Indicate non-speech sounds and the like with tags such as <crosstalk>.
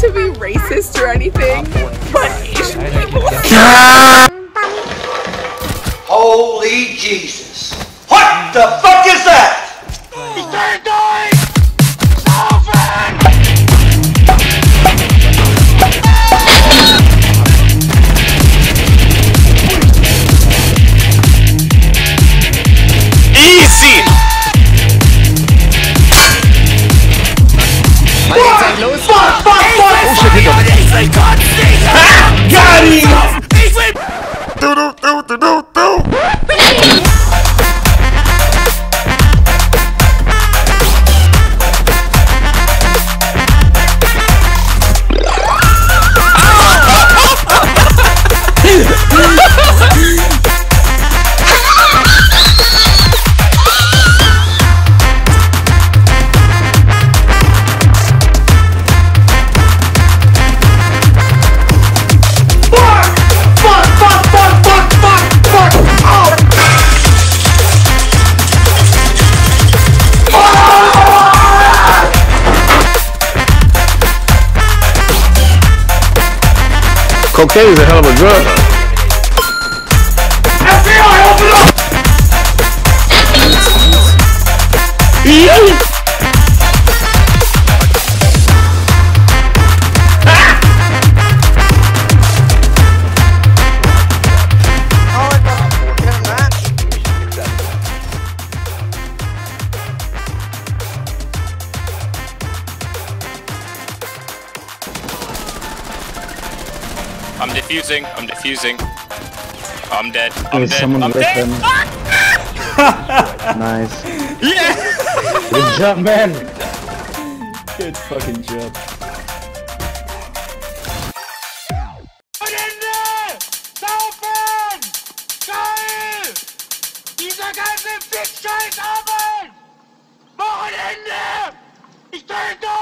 To be racist or anything, but. Holy Jesus. What the fuck is that? Cocaine is a hell of a drug. FBI, open up! I'm defusing. I'm defusing. I'm dead. I'm There's dead. someone I'm dead. them. <laughs> Nice. Yeah! Good job, man. Good fucking job. Freunde! Saufen! Geil! Dieser ganze Fick-Scheiß Arbeit! Wochenende! Ich töte euch!